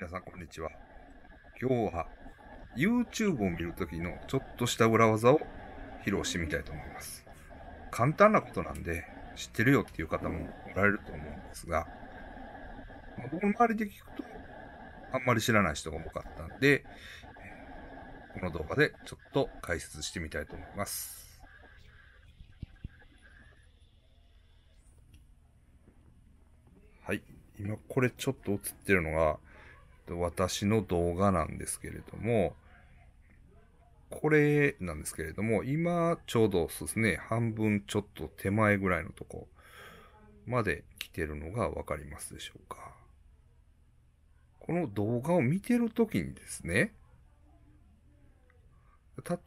皆さんこんにちは。今日は YouTube を見るときのちょっとした裏技を披露してみたいと思います。簡単なことなんで知ってるよっていう方もおられると思うんですが、まあ僕の周りで聞くとあんまり知らない人が多かったんで、この動画でちょっと解説してみたいと思います。はい。今これちょっと映ってるのが、私の動画なんですけれども、これなんですけれども、今ちょうどそうですね、半分ちょっと手前ぐらいのとこまで来てるのがわかりますでしょうか。この動画を見てるときにですね、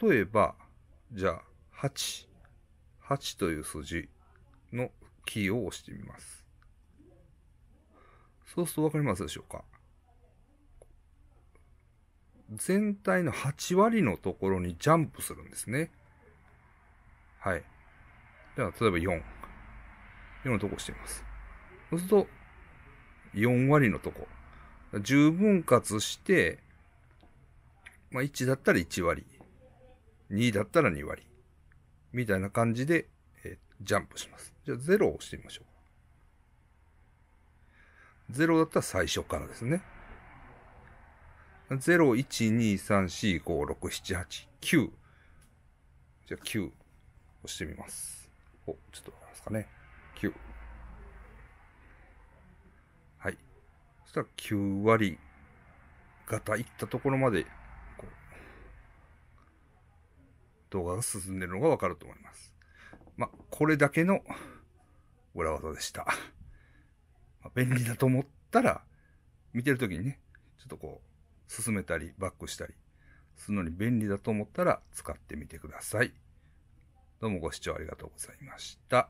例えば、じゃあ、8、8という数字のキーを押してみます。そうするとわかりますでしょうか？全体の8割のところにジャンプするんですね。はい。では、例えば4。4のとこ押してみます。そうすると、4割のとこ。10分割して、まあ、1だったら1割。2だったら2割。みたいな感じで、えージャンプします。じゃあ0を押してみましょう。0だったら最初からですね。0、1、2、3、4、5、6、7、8、9。じゃあ9押してみます。お、ちょっとわかりますかね。9。はい。そしたら9割型いったところまで、動画が進んでるのがわかると思います。まあ、これだけの裏技でした。便利だと思ったら、見てるときにね、ちょっとこう、進めたり、バックしたり、するのに便利だと思ったら使ってみてください。どうもご視聴ありがとうございました。